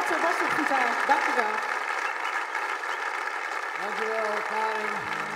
Maarten Wasselgitaar. Dank u wel. Dank u wel, Karin.